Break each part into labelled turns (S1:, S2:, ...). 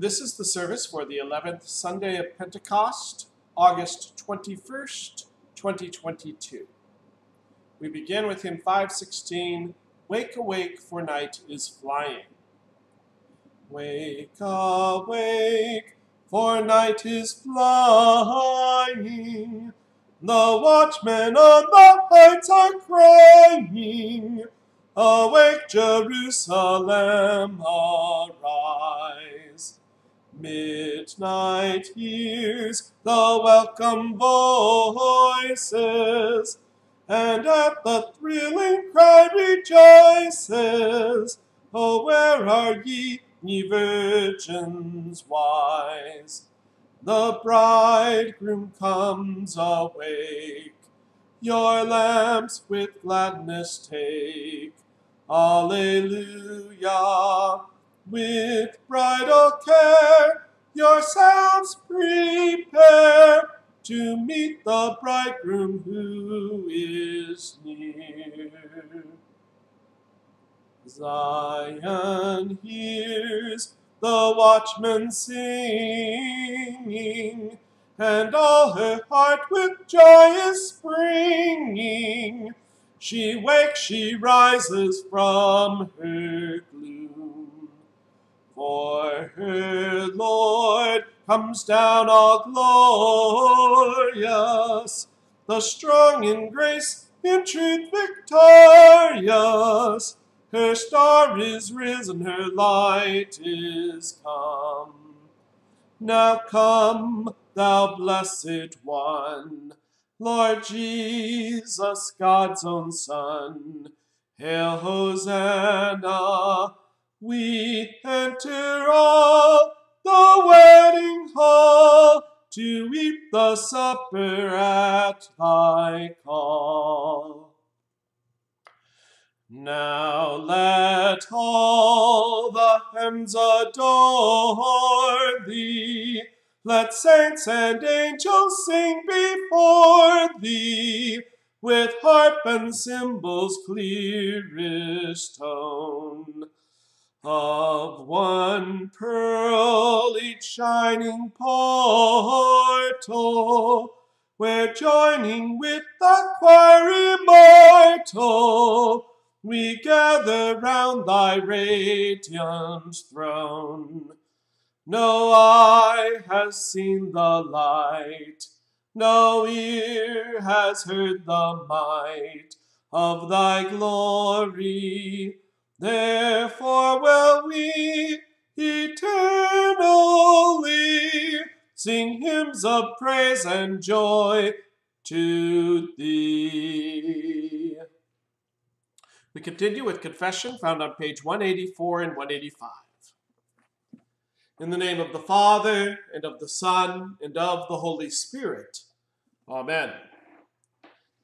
S1: This is the service for the 11th Sunday of Pentecost, August 21st, 2022. We begin with hymn 516, Wake, Awake, for Night is Flying. Wake, awake, for night is flying. The watchmen on the heights are crying, Awake, Jerusalem, arise. Midnight hears the welcome voices, and at the thrilling cry rejoices. Oh, where are ye, ye virgins wise? The bridegroom comes awake. Your lamps with gladness take. Alleluia. With bridal care, yourselves prepare to meet the bridegroom who is near. Zion hears the watchman singing, and all her heart with joy is springing. She wakes, she rises from her. For her Lord comes down all glorious, the strong in grace, in truth victorious. Her star is risen, her light is come. Now come, thou blessed one, Lord Jesus, God's own Son. Hail, Hosanna! We enter all the wedding hall to eat the supper at thy call. Now let all the hymns adore thee. Let saints and angels sing before thee, with harp and cymbals clearest tone. Of one pearl each shining portal, where joining with the choir immortal, we gather round thy radiant throne. No eye has seen the light, no ear has heard the might of thy glory. Therefore will we eternally sing hymns of praise and joy to thee. We continue with confession found on page 184 and 185. In the name of the Father, and of the Son, and of the Holy Spirit. Amen.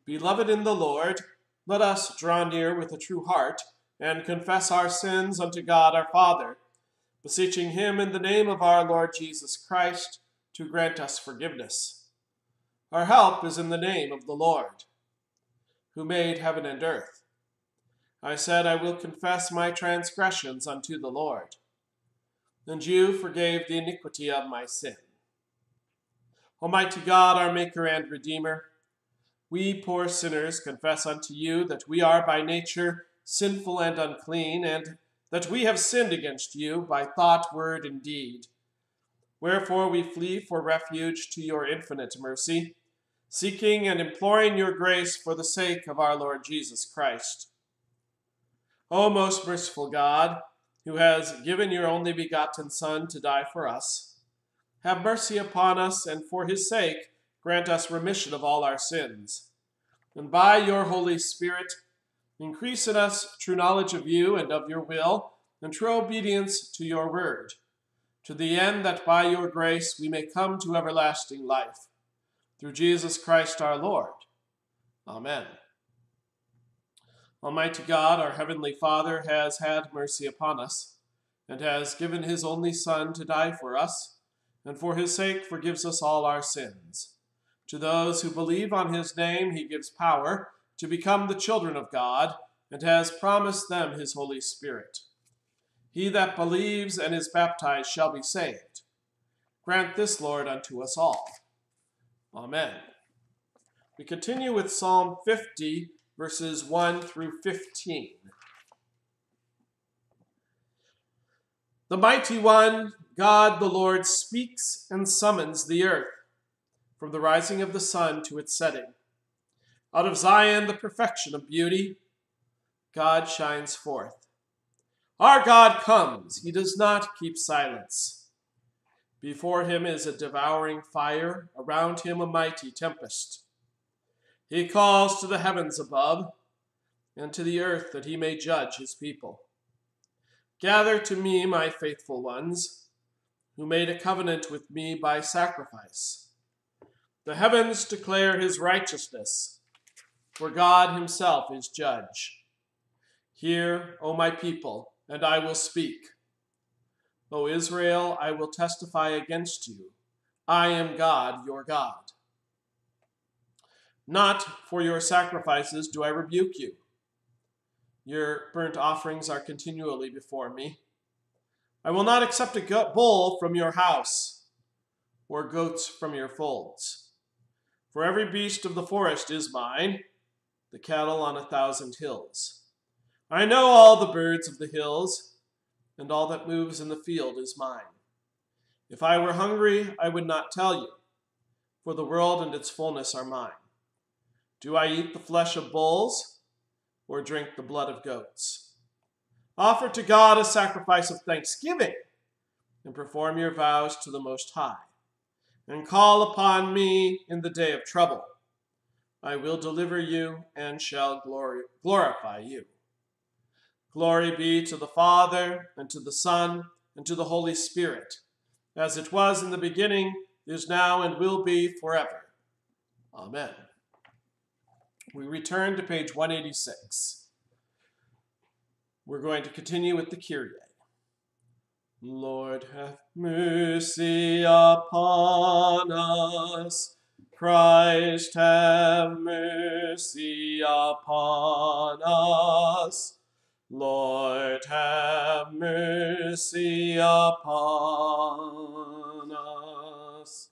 S1: Beloved in the Lord, let us draw near with a true heart and confess our sins unto God our Father, beseeching him in the name of our Lord Jesus Christ to grant us forgiveness. Our help is in the name of the Lord, who made heaven and earth. I said, I will confess my transgressions unto the Lord. And you forgave the iniquity of my sin. Almighty God, our Maker and Redeemer, we poor sinners confess unto you that we are by nature sinful and unclean, and that we have sinned against you by thought, word, and deed. Wherefore we flee for refuge to your infinite mercy, seeking and imploring your grace for the sake of our Lord Jesus Christ O most merciful God, who has given your only begotten Son to die for us, have mercy upon us, and for his sake grant us remission of all our sins. And by your Holy Spirit, increase in us true knowledge of you and of your will, and true obedience to your word, to the end that by your grace we may come to everlasting life. Through Jesus Christ our Lord. Amen. Almighty God, our Heavenly Father, has had mercy upon us, and has given his only Son to die for us, and for his sake forgives us all our sins. To those who believe on his name, he gives power to become the children of God, and has promised them his Holy Spirit. He that believes and is baptized shall be saved. Grant this, Lord, unto us all. Amen. We continue with Psalm 50, verses 1 through 15. The mighty one, God the Lord, speaks and summons the earth from the rising of the sun to its setting. Out of Zion, the perfection of beauty, God shines forth. Our God comes, he does not keep silence. Before him is a devouring fire, around him a mighty tempest. He calls to the heavens above and to the earth that he may judge his people. Gather to me, my faithful ones, who made a covenant with me by sacrifice. The heavens declare his righteousness, for God himself is judge. Hear, O my people, and I will speak. O Israel, I will testify against you. I am God, your God. Not for your sacrifices do I rebuke you. Your burnt offerings are continually before me. I will not accept a bull from your house, or goats from your folds. For every beast of the forest is mine, the cattle on a thousand hills. I know all the birds of the hills, and all that moves in the field is mine. If I were hungry, I would not tell you, for the world and its fullness are mine. Do I eat the flesh of bulls, or drink the blood of goats? Offer to God a sacrifice of thanksgiving, and perform your vows to the Most High, and call upon me in the day of trouble. I will deliver you and shall glory, glorify you. Glory be to the Father, and to the Son, and to the Holy Spirit, as it was in the beginning, is now, and will be forever. Amen. We return to page 186. We're going to continue with the Kyrie. Lord, have mercy upon us. Christ, have mercy upon us. Lord, have mercy upon us.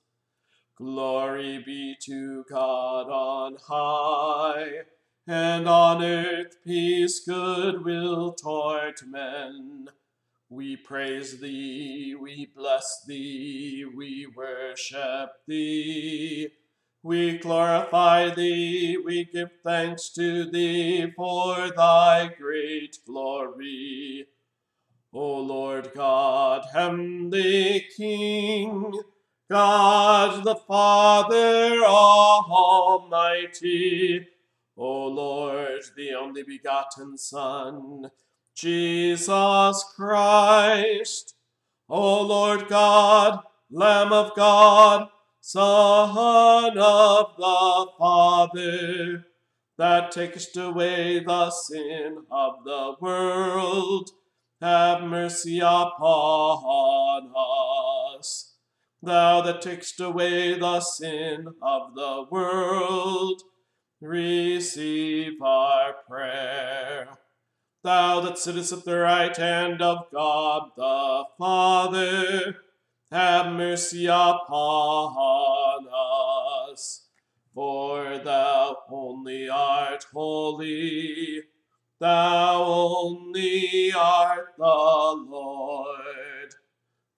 S1: Glory be to God on high, and on earth peace, goodwill toward men. We praise thee, we bless thee, we worship thee. We glorify thee, we give thanks to thee for thy great glory. O Lord God, heavenly King, God the Father Almighty, O Lord, the only begotten Son, Jesus Christ, O Lord God, Lamb of God, Son of the Father, that takest away the sin of the world, have mercy upon us. Thou that takest away the sin of the world, receive our prayer. Thou that sittest at the right hand of God the Father, have mercy upon us. For thou only art holy, thou only art the Lord,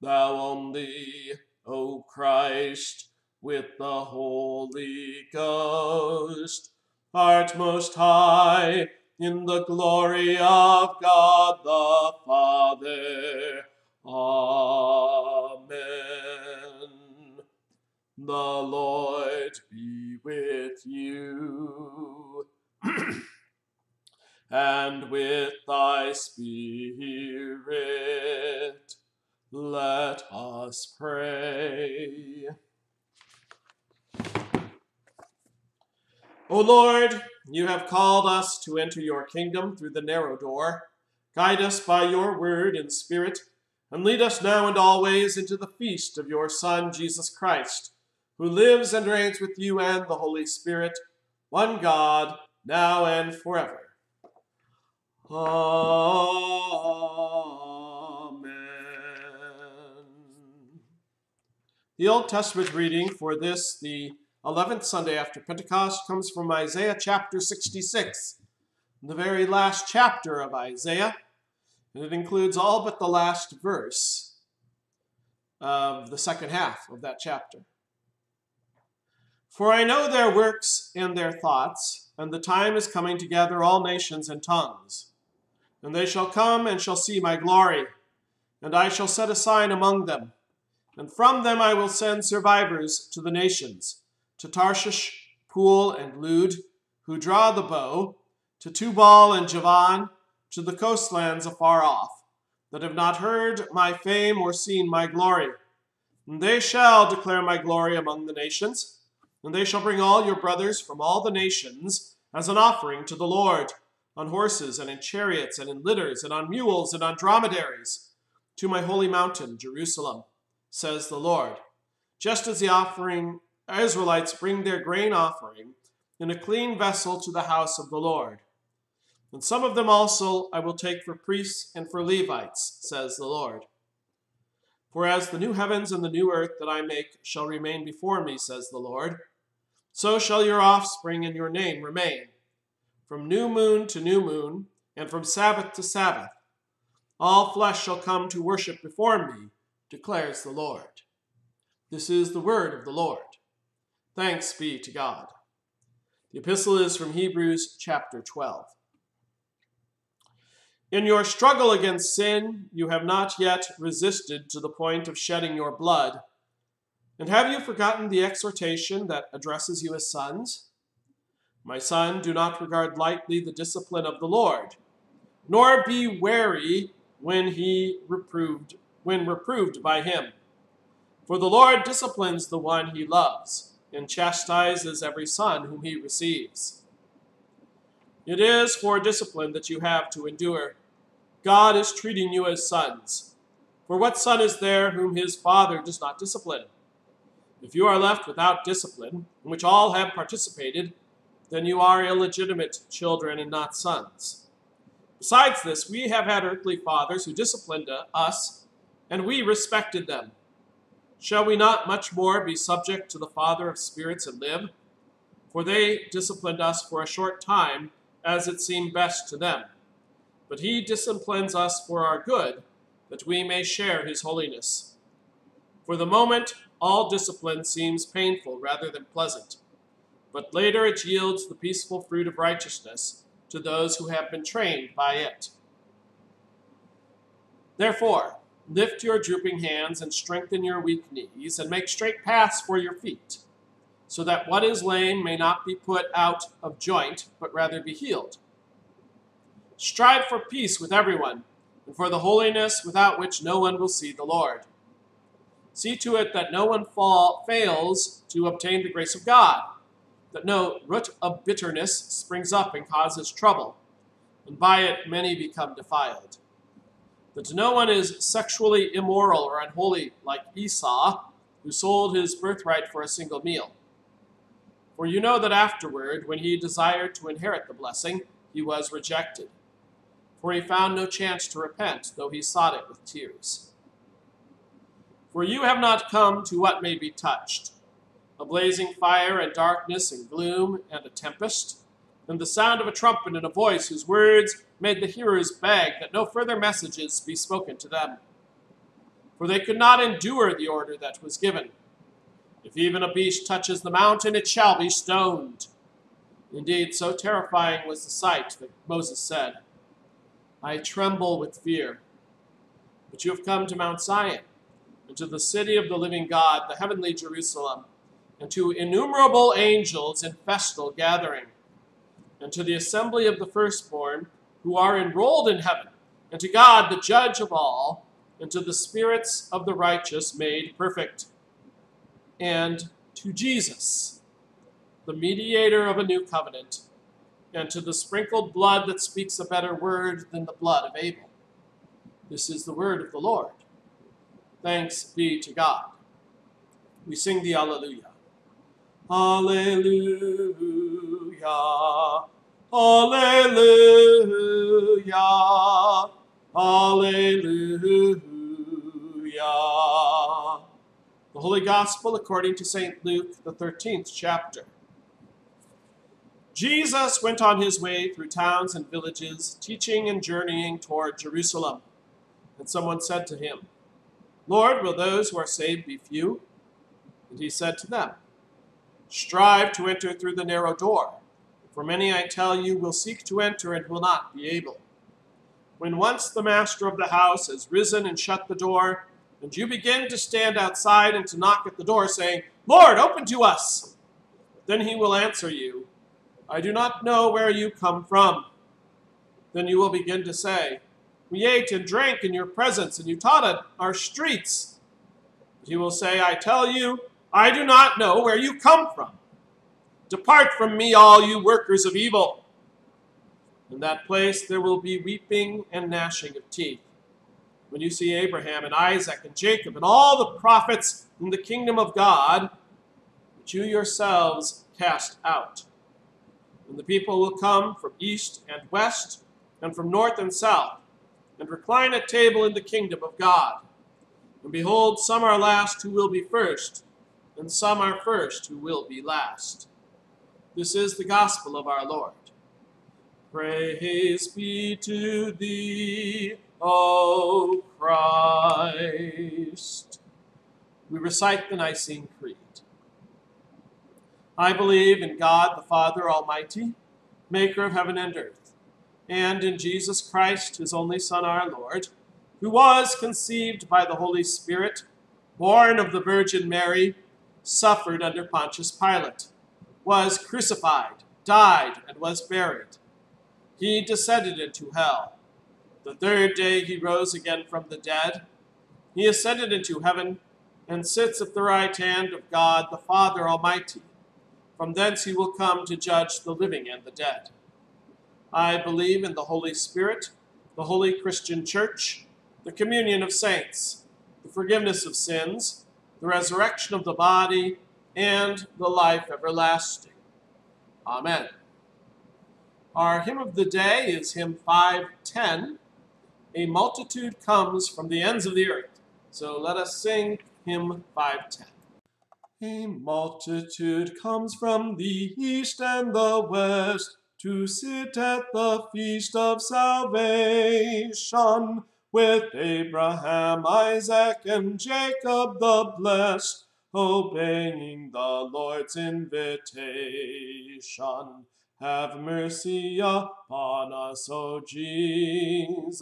S1: thou only, O Christ, with the Holy Ghost, art most high in the glory of God the Father. Amen. The Lord be with you. and with thy spirit. Let us pray. O Lord, you have called us to enter your kingdom through the narrow door. Guide us by your word and spirit and lead us now and always into the feast of your Son, Jesus Christ, who lives and reigns with you and the Holy Spirit, one God, now and forever. Amen. The Old Testament reading for this, the 11th Sunday after Pentecost, comes from Isaiah chapter 66, the very last chapter of Isaiah, and it includes all but the last verse of the second half of that chapter. For I know their works and their thoughts, and the time is coming to gather all nations and tongues. And they shall come and shall see my glory, and I shall set a sign among them and from them I will send survivors to the nations, to Tarshish, Pul, and Lud, who draw the bow, to Tubal and Javan, to the coastlands afar off, that have not heard my fame or seen my glory. And they shall declare my glory among the nations, and they shall bring all your brothers from all the nations as an offering to the Lord, on horses and in chariots and in litters and on mules and on dromedaries, to my holy mountain, Jerusalem says the Lord. Just as the offering Israelites bring their grain offering in a clean vessel to the house of the Lord. And some of them also I will take for priests and for Levites, says the Lord. For as the new heavens and the new earth that I make shall remain before me, says the Lord, so shall your offspring and your name remain, from new moon to new moon, and from Sabbath to Sabbath. All flesh shall come to worship before me, declares the Lord. This is the word of the Lord. Thanks be to God. The epistle is from Hebrews chapter 12. In your struggle against sin, you have not yet resisted to the point of shedding your blood. And have you forgotten the exhortation that addresses you as sons? My son, do not regard lightly the discipline of the Lord, nor be wary when he reproved when reproved by him. For the Lord disciplines the one he loves, and chastises every son whom he receives. It is for discipline that you have to endure. God is treating you as sons. For what son is there whom his father does not discipline? If you are left without discipline, in which all have participated, then you are illegitimate children and not sons. Besides this, we have had earthly fathers who disciplined us and we respected them. Shall we not much more be subject to the Father of spirits and live? For they disciplined us for a short time, as it seemed best to them. But he disciplines us for our good, that we may share his holiness. For the moment, all discipline seems painful rather than pleasant, but later it yields the peaceful fruit of righteousness to those who have been trained by it. Therefore, Lift your drooping hands and strengthen your weak knees, and make straight paths for your feet, so that what is lame may not be put out of joint, but rather be healed. Strive for peace with everyone, and for the holiness without which no one will see the Lord. See to it that no one fall, fails to obtain the grace of God, that no root of bitterness springs up and causes trouble, and by it many become defiled that no one is sexually immoral or unholy like Esau, who sold his birthright for a single meal. For you know that afterward, when he desired to inherit the blessing, he was rejected. For he found no chance to repent, though he sought it with tears. For you have not come to what may be touched a blazing fire and darkness and gloom and a tempest and the sound of a trumpet and a voice whose words made the hearers beg that no further messages be spoken to them. For they could not endure the order that was given. If even a beast touches the mountain, it shall be stoned. Indeed, so terrifying was the sight that Moses said, I tremble with fear. But you have come to Mount Zion, and to the city of the living God, the heavenly Jerusalem, and to innumerable angels in festal gathering and to the assembly of the firstborn who are enrolled in heaven, and to God, the judge of all, and to the spirits of the righteous made perfect, and to Jesus, the mediator of a new covenant, and to the sprinkled blood that speaks a better word than the blood of Abel. This is the word of the Lord. Thanks be to God. We sing the Alleluia. Alleluia. Alleluia. Alleluia. The Holy Gospel according to St. Luke, the 13th chapter. Jesus went on his way through towns and villages, teaching and journeying toward Jerusalem. And someone said to him, Lord, will those who are saved be few? And he said to them, Strive to enter through the narrow door, for many, I tell you, will seek to enter and will not be able. When once the master of the house has risen and shut the door, and you begin to stand outside and to knock at the door, saying, Lord, open to us, then he will answer you, I do not know where you come from. Then you will begin to say, We ate and drank in your presence, and you taught our streets. He will say, I tell you, I do not know where you come from. Depart from me, all you workers of evil. In that place there will be weeping and gnashing of teeth when you see Abraham and Isaac and Jacob and all the prophets in the kingdom of God, which you yourselves cast out. And the people will come from east and west, and from north and south, and recline at table in the kingdom of God. And behold, some are last who will be first, and some are first who will be last. This is the gospel of our Lord. Praise be to thee, O Christ. We recite the Nicene Creed. I believe in God the Father Almighty, maker of heaven and earth, and in Jesus Christ, his only Son, our Lord, who was conceived by the Holy Spirit, born of the Virgin Mary, suffered under Pontius Pilate, was crucified, died, and was buried. He descended into hell. The third day he rose again from the dead. He ascended into heaven and sits at the right hand of God the Father Almighty. From thence he will come to judge the living and the dead. I believe in the Holy Spirit, the holy Christian Church, the communion of saints, the forgiveness of sins, the resurrection of the body, and the life everlasting. Amen. Our hymn of the day is hymn 510 a multitude comes from the ends of the earth. So let us sing hymn 510. A multitude comes from the east and the west to sit at the feast of salvation with Abraham, Isaac, and Jacob the blessed, obeying the Lord's invitation. Have mercy upon us, O Jesus.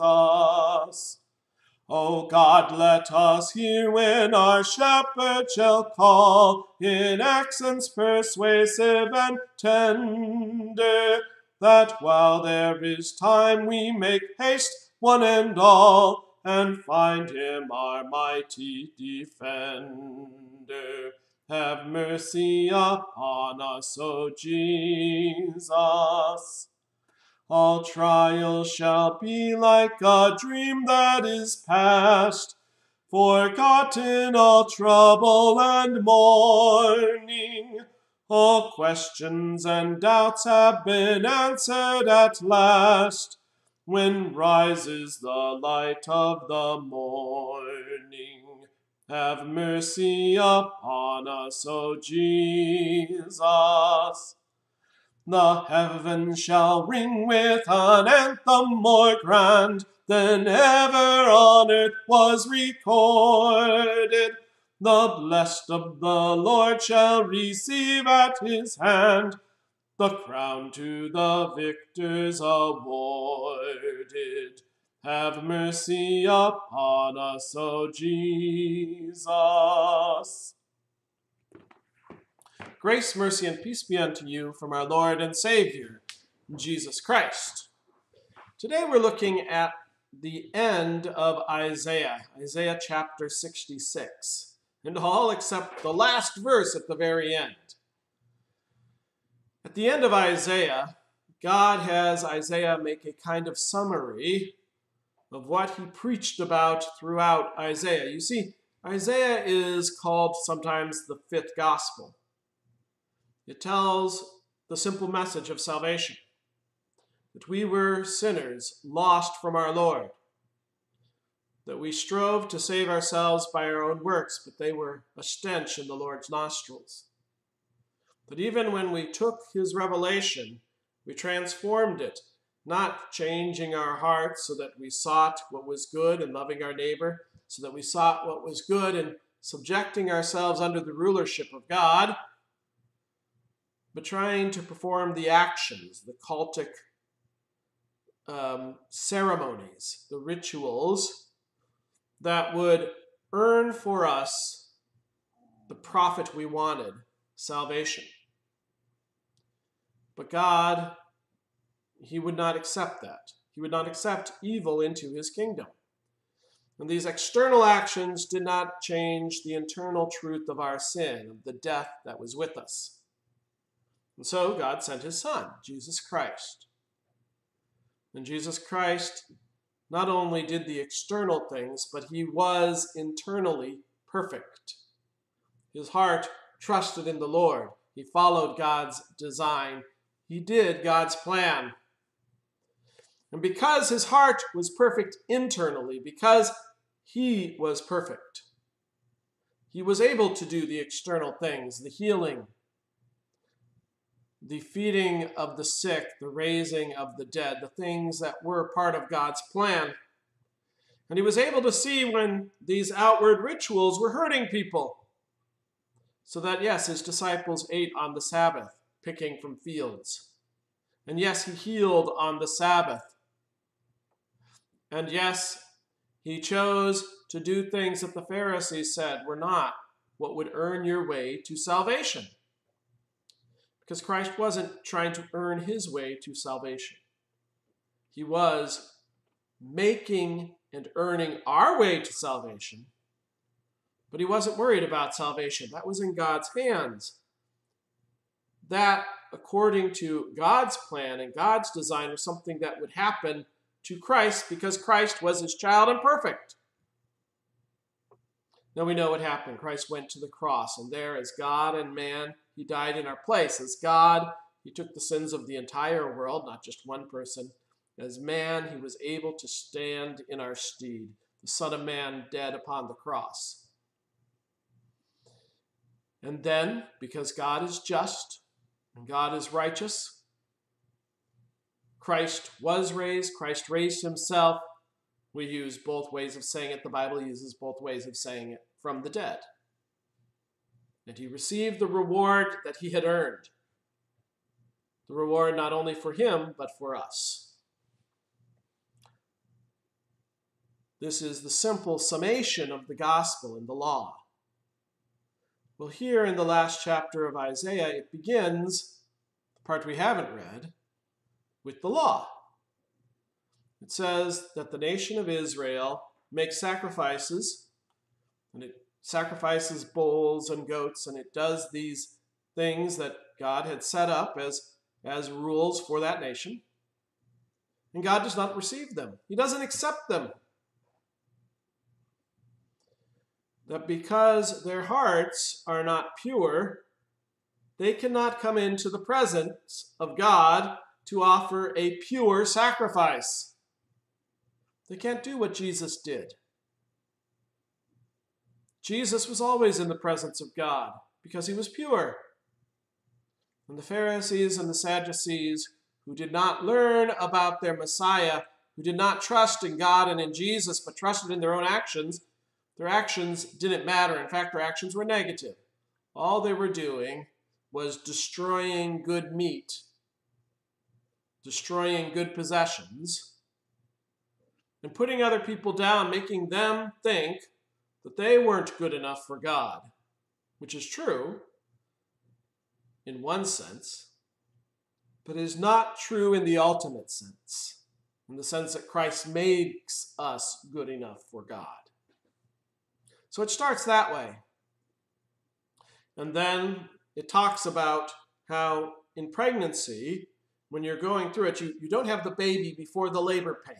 S1: O God, let us hear when our shepherd shall call in accents persuasive and tender, that while there is time we make haste one and all, and find him our mighty defender. Have mercy upon us, O Jesus. All trials shall be like a dream that is past, forgotten all trouble and mourning. All questions and doubts have been answered at last, when rises the light of the morning. Have mercy upon us, O Jesus. The heavens shall ring with an anthem more grand than ever on earth was recorded. The blessed of the Lord shall receive at his hand the crown to the victors awarded. Have mercy upon us, O Jesus. Grace, mercy, and peace be unto you from our Lord and Savior, Jesus Christ. Today we're looking at the end of Isaiah, Isaiah chapter 66, and all except the last verse at the very end. At the end of Isaiah, God has Isaiah make a kind of summary of what he preached about throughout Isaiah. You see, Isaiah is called sometimes the fifth gospel. It tells the simple message of salvation that we were sinners lost from our Lord. That we strove to save ourselves by our own works, but they were a stench in the Lord's nostrils. But even when we took his revelation, we transformed it, not changing our hearts so that we sought what was good and loving our neighbor, so that we sought what was good and subjecting ourselves under the rulership of God, but trying to perform the actions, the cultic um, ceremonies, the rituals that would earn for us the profit we wanted salvation. But God, He would not accept that. He would not accept evil into His kingdom. And these external actions did not change the internal truth of our sin, of the death that was with us. And so God sent His Son, Jesus Christ. And Jesus Christ not only did the external things, but he was internally perfect. His heart trusted in the Lord. He followed God's design. He did God's plan. And because his heart was perfect internally, because he was perfect, he was able to do the external things, the healing, the feeding of the sick, the raising of the dead, the things that were part of God's plan. And he was able to see when these outward rituals were hurting people. So that, yes, his disciples ate on the Sabbath, picking from fields. And yes, he healed on the Sabbath. And yes, he chose to do things that the Pharisees said were not what would earn your way to salvation because Christ wasn't trying to earn his way to salvation. He was making and earning our way to salvation, but he wasn't worried about salvation. That was in God's hands. That, according to God's plan and God's design, was something that would happen to Christ because Christ was his child and perfect. Now we know what happened. Christ went to the cross, and there, as God and man, he died in our place. As God, he took the sins of the entire world, not just one person. As man, he was able to stand in our stead, the Son of Man dead upon the cross. And then, because God is just and God is righteous, Christ was raised, Christ raised himself. We use both ways of saying it. The Bible uses both ways of saying it from the dead and he received the reward that he had earned. The reward not only for him, but for us. This is the simple summation of the gospel and the law. Well, here in the last chapter of Isaiah, it begins, the part we haven't read, with the law. It says that the nation of Israel makes sacrifices, and it sacrifices bulls and goats, and it does these things that God had set up as, as rules for that nation. And God does not receive them, He doesn't accept them. That because their hearts are not pure, they cannot come into the presence of God to offer a pure sacrifice. They can't do what Jesus did. Jesus was always in the presence of God because he was pure. And the Pharisees and the Sadducees, who did not learn about their Messiah, who did not trust in God and in Jesus, but trusted in their own actions, their actions didn't matter. In fact, their actions were negative. All they were doing was destroying good meat, destroying good possessions, and putting other people down, making them think that they weren't good enough for God, which is true in one sense, but is not true in the ultimate sense, in the sense that Christ makes us good enough for God. So it starts that way. And then it talks about how in pregnancy, when you're going through it, you, you don't have the baby before the labor pain.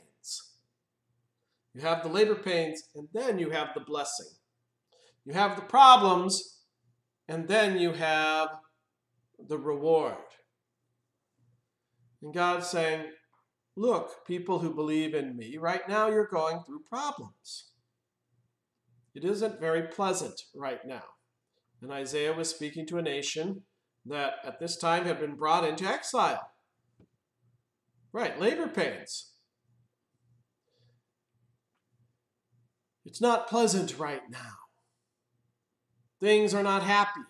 S1: You have the labor pains, and then you have the blessing. You have the problems, and then you have the reward. And God's saying, Look, people who believe in me, right now you're going through problems. It isn't very pleasant right now. And Isaiah was speaking to a nation that at this time had been brought into exile. Right, labor pains. It's not pleasant right now. Things are not happy.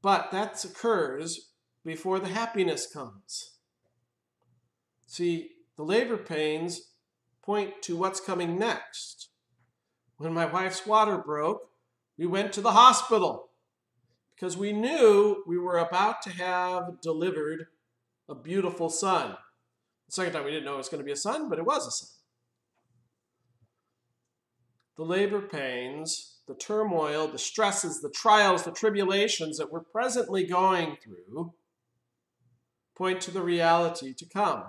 S1: But that occurs before the happiness comes. See, the labor pains point to what's coming next. When my wife's water broke, we went to the hospital because we knew we were about to have delivered a beautiful son. The second time we didn't know it was going to be a son, but it was a son. The labor pains, the turmoil, the stresses, the trials, the tribulations that we're presently going through point to the reality to come.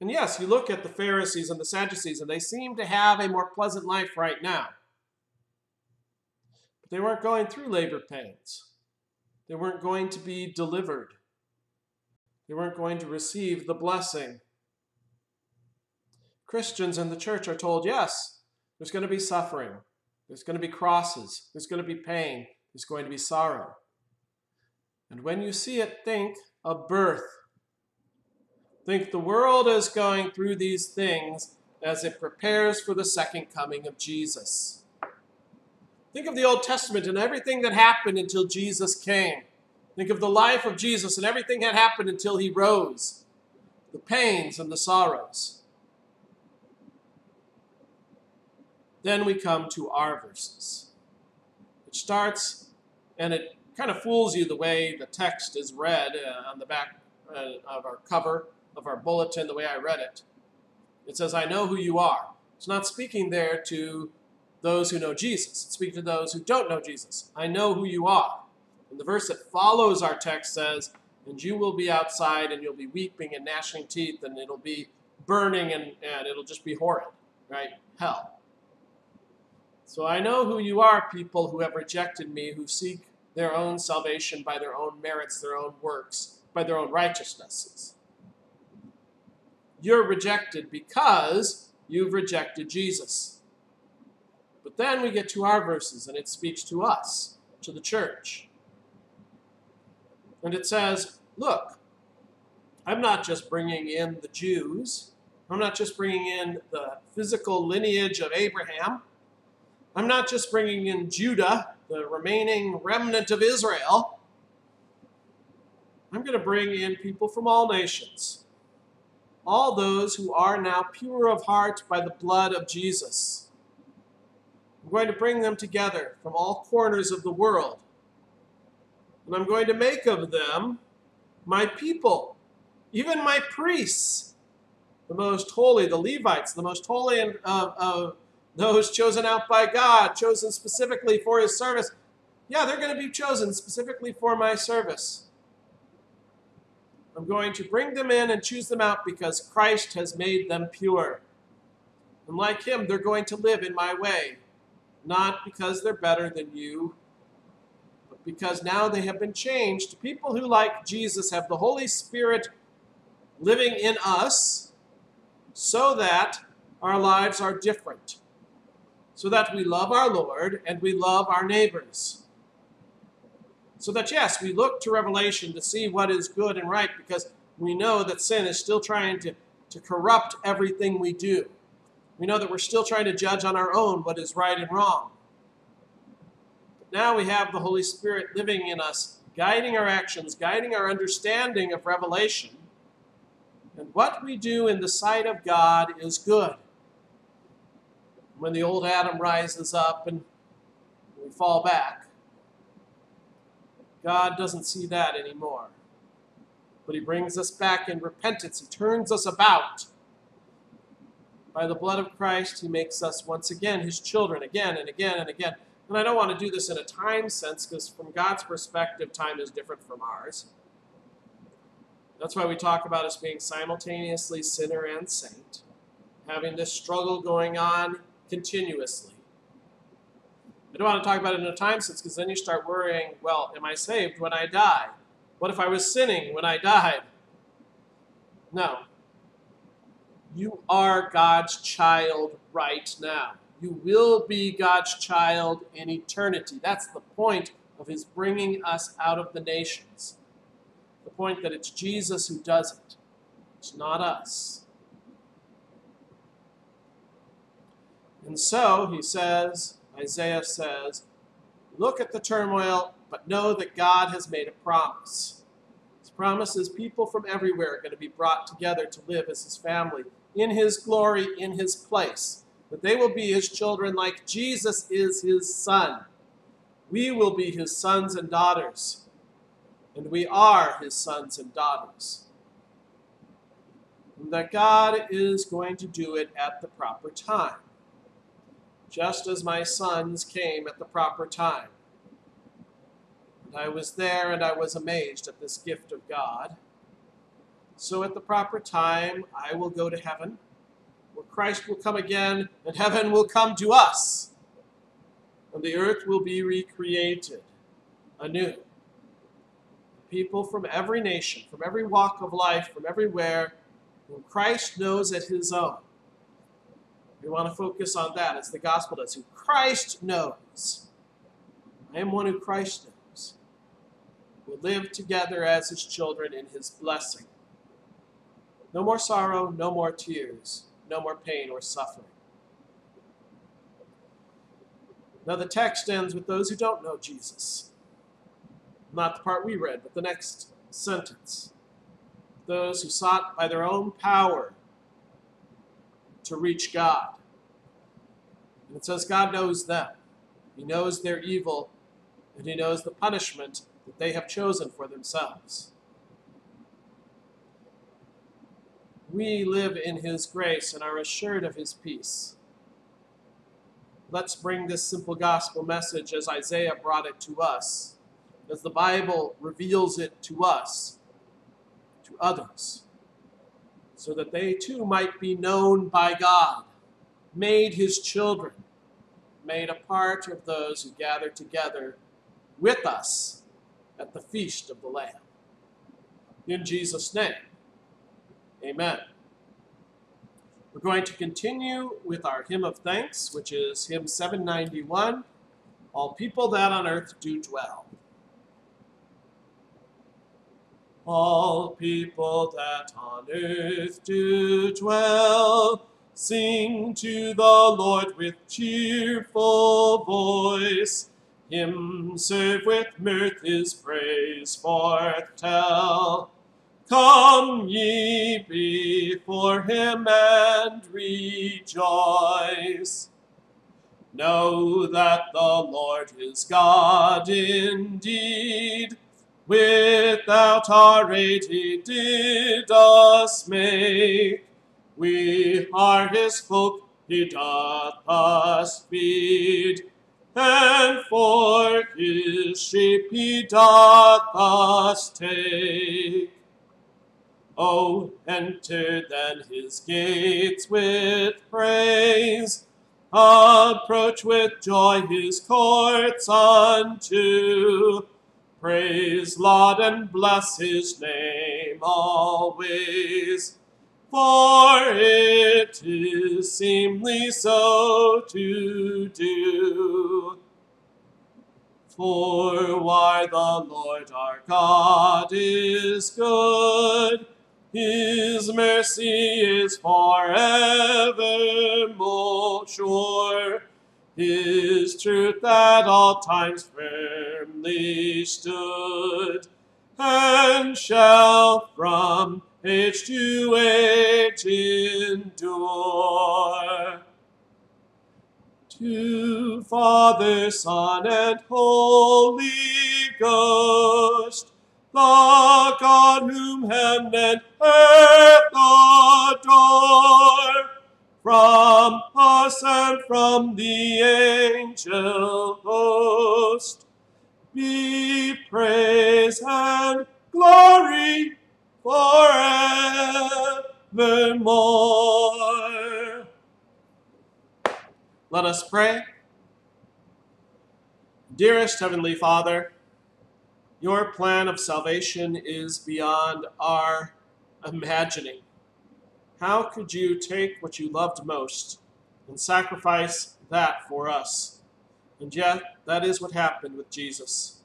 S1: And yes, you look at the Pharisees and the Sadducees, and they seem to have a more pleasant life right now. But they weren't going through labor pains. They weren't going to be delivered. They weren't going to receive the blessing. Christians in the church are told, yes, there's going to be suffering, there's going to be crosses, there's going to be pain, there's going to be sorrow. And when you see it, think of birth. Think the world is going through these things as it prepares for the second coming of Jesus. Think of the Old Testament and everything that happened until Jesus came. Think of the life of Jesus and everything that happened until he rose, the pains and the sorrows. Then we come to our verses, which starts, and it kind of fools you the way the text is read uh, on the back uh, of our cover of our bulletin, the way I read it. It says, I know who you are. It's not speaking there to those who know Jesus. Speak to those who don't know Jesus. I know who you are. And the verse that follows our text says, And you will be outside and you'll be weeping and gnashing teeth and it'll be burning and, and it'll just be horrid, right? Hell. So I know who you are, people who have rejected me, who seek their own salvation by their own merits, their own works, by their own righteousnesses. You're rejected because you've rejected Jesus. But then we get to our verses, and it speaks to us, to the church. And it says, Look, I'm not just bringing in the Jews, I'm not just bringing in the physical lineage of Abraham, I'm not just bringing in Judah, the remaining remnant of Israel. I'm going to bring in people from all nations, all those who are now pure of heart by the blood of Jesus. I'm going to bring them together from all corners of the world. And I'm going to make of them my people, even my priests, the most holy, the Levites, the most holy of, of uh, uh, those chosen out by God, chosen specifically for his service. Yeah, they're going to be chosen specifically for my service. I'm going to bring them in and choose them out because Christ has made them pure. And like him, they're going to live in my way not because they're better than you, but because now they have been changed. People who, like Jesus, have the Holy Spirit living in us so that our lives are different, so that we love our Lord and we love our neighbors. So that, yes, we look to Revelation to see what is good and right because we know that sin is still trying to, to corrupt everything we do. We know that we're still trying to judge on our own what is right and wrong. But now we have the Holy Spirit living in us, guiding our actions, guiding our understanding of revelation. And what we do in the sight of God is good. When the old Adam rises up and we fall back, God doesn't see that anymore. But He brings us back in repentance. He turns us about by the blood of Christ, he makes us once again his children, again and again and again. And I don't want to do this in a time sense because, from God's perspective, time is different from ours. That's why we talk about us being simultaneously sinner and saint, having this struggle going on continuously. I don't want to talk about it in a time sense because then you start worrying well, am I saved when I die? What if I was sinning when I died? No, you are God's child right now. You will be God's child in eternity. That's the point of his bringing us out of the nations. The point that it's Jesus who does it, it's not us. And so he says, Isaiah says, look at the turmoil, but know that God has made a promise. His promise is people from everywhere are going to be brought together to live as his family, in his glory, in his place. That they will be his children like Jesus is his son. We will be his sons and daughters, and we are his sons and daughters. And that God is going to do it at the proper time just as my sons came at the proper time. And I was there and I was amazed at this gift of God. So at the proper time, I will go to heaven, where Christ will come again, and heaven will come to us, and the earth will be recreated anew. People from every nation, from every walk of life, from everywhere, whom Christ knows at his own, we want to focus on that as the gospel does, who Christ knows. I am one who Christ knows. We live together as his children in his blessing. No more sorrow, no more tears, no more pain or suffering. Now the text ends with those who don't know Jesus. Not the part we read, but the next sentence. Those who sought by their own power to reach God. And it says God knows them. He knows their evil, and He knows the punishment that they have chosen for themselves. We live in His grace and are assured of His peace. Let's bring this simple gospel message as Isaiah brought it to us, as the Bible reveals it to us, to others so that they too might be known by God, made his children, made a part of those who gather together with us at the feast of the Lamb. In Jesus' name, amen. We're going to continue with our hymn of thanks, which is hymn 791 All People That on Earth Do Dwell. all people that on earth do dwell, sing to the Lord with cheerful voice. Him serve with mirth his praise forth tell. Come ye before him and rejoice. Know that the Lord is God indeed Without our aid he did us make. We are his folk, he doth us feed. And for his sheep he doth us take. Oh, enter then his gates with praise. Approach with joy his courts unto. Praise, Lord, and bless his name always. For it is seemly so to do. For why the Lord our God is good, his mercy is forevermore sure his truth at all times firmly stood, and shall from age to age endure. To Father, Son, and Holy Ghost, the God whom heaven and earth adore, from us and from the angel host. Be praise and glory forevermore. Let us pray. Dearest Heavenly Father, your plan of salvation is beyond our imagining. How could you take what you loved most and sacrifice that for us. And yet, that is what happened with Jesus.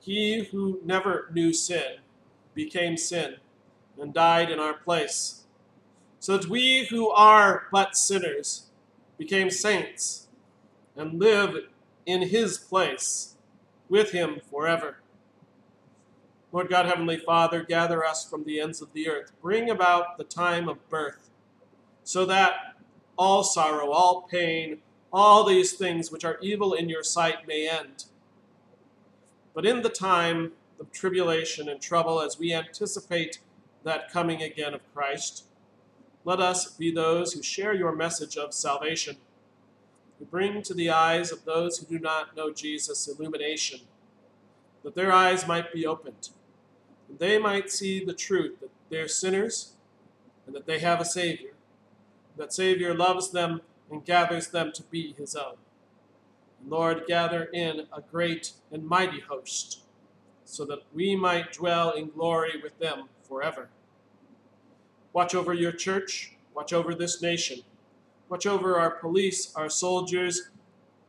S1: He who never knew sin became sin and died in our place, so that we who are but sinners became saints and live in his place with him forever. Lord God, Heavenly Father, gather us from the ends of the earth. Bring about the time of birth, so that all sorrow, all pain, all these things which are evil in your sight may end. But in the time of tribulation and trouble, as we anticipate that coming again of Christ, let us be those who share your message of salvation, who bring to the eyes of those who do not know Jesus illumination, that their eyes might be opened, and they might see the truth that they're sinners and that they have a Savior, that Savior loves them and gathers them to be his own. Lord, gather in a great and mighty host, so that we might dwell in glory with them forever. Watch over your church, watch over this nation, watch over our police, our soldiers,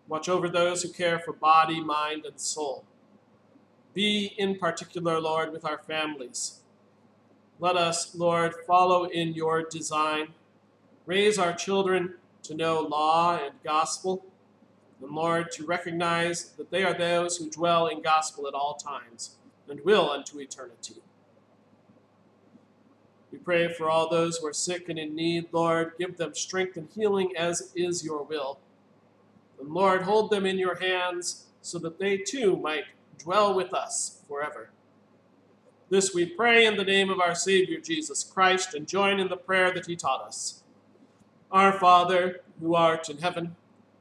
S1: watch over those who care for body, mind, and soul. Be in particular, Lord, with our families. Let us, Lord, follow in your design. Raise our children to know law and gospel and Lord, to recognize that they are those who dwell in gospel at all times and will unto eternity. We pray for all those who are sick and in need, Lord. Give them strength and healing as is your will. And Lord, hold them in your hands so that they too might dwell with us forever. This we pray in the name of our Savior Jesus Christ and join in the prayer that he taught us. Our Father, who art in heaven,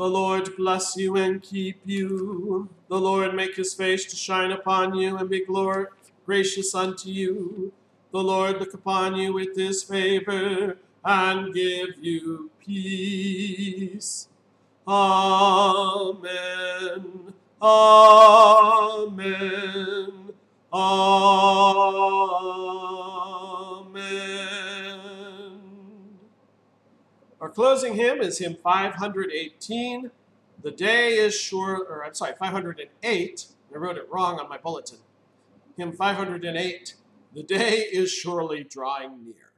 S1: The Lord bless you and keep you. The Lord make his face to shine upon you and be glor- gracious unto you. The Lord look upon you with his favor and give you peace. Amen. Amen. Amen. Our closing hymn is hymn 518. The day is sure, or I'm sorry, 508. I wrote it wrong on my bulletin. Hymn 508. The day is surely drawing near.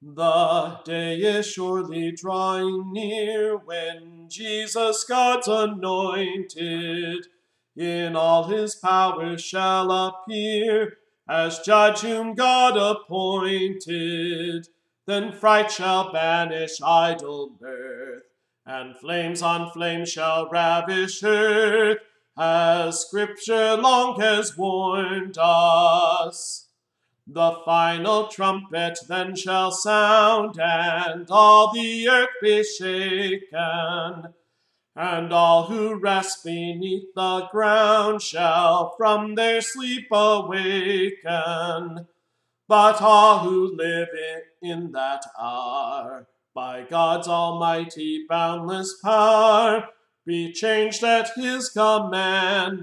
S1: The day is surely drawing near when Jesus, God's anointed, in all his power shall appear as judge whom God appointed then fright shall banish idle mirth, and flames on flames shall ravish earth, as Scripture long has warned us. The final trumpet then shall sound, and all the earth be shaken, and all who rest beneath the ground shall from their sleep awaken but all who live in that hour, by God's almighty boundless power, be changed at his commanding.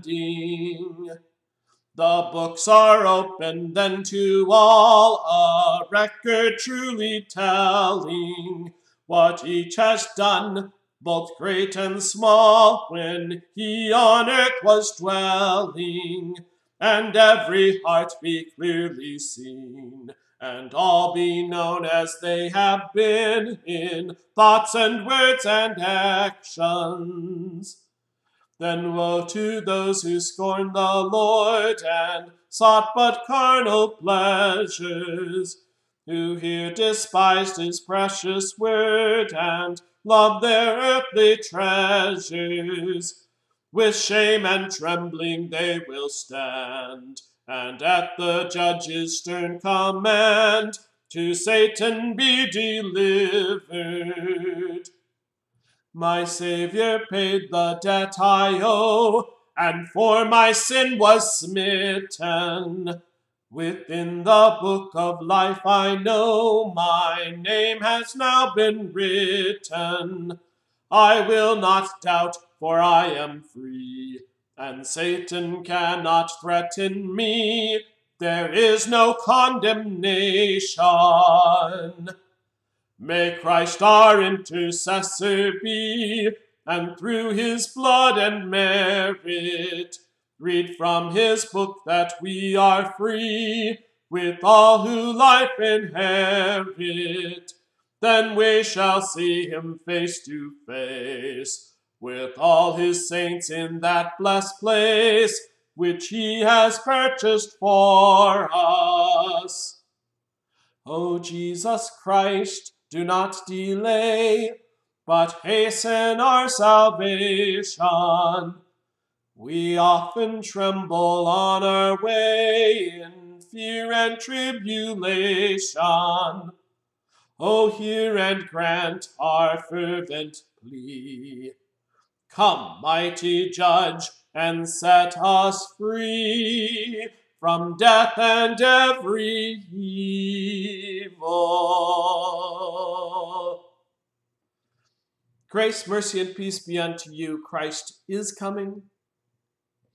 S1: The books are opened then to all, a record truly telling what each has done, both great and small, when he on earth was dwelling and every heart be clearly seen, and all be known as they have been in thoughts and words and actions. Then woe to those who scorn the Lord and sought but carnal pleasures, who here despised his precious word and loved their earthly treasures with shame and trembling they will stand, and at the judge's stern command to Satan be delivered. My Savior paid the debt I owe, and for my sin was smitten. Within the book of life I know my name has now been written. I will not doubt, for I am free, and Satan cannot threaten me. There is no condemnation. May Christ our intercessor be, and through his blood and merit, Read from his book that we are free, with all who life inherit. Then we shall see him face to face, with all his saints in that blessed place, which he has purchased for us. O Jesus Christ, do not delay, but hasten our salvation. We often tremble on our way in fear and tribulation. O hear and grant our fervent plea. Come, mighty Judge, and set us free from death and every evil. Grace, mercy, and peace be unto you. Christ is coming.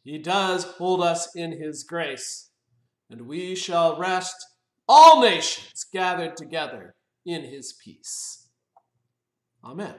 S1: He does hold us in his grace, and we shall rest all nations gathered together in his peace. Amen.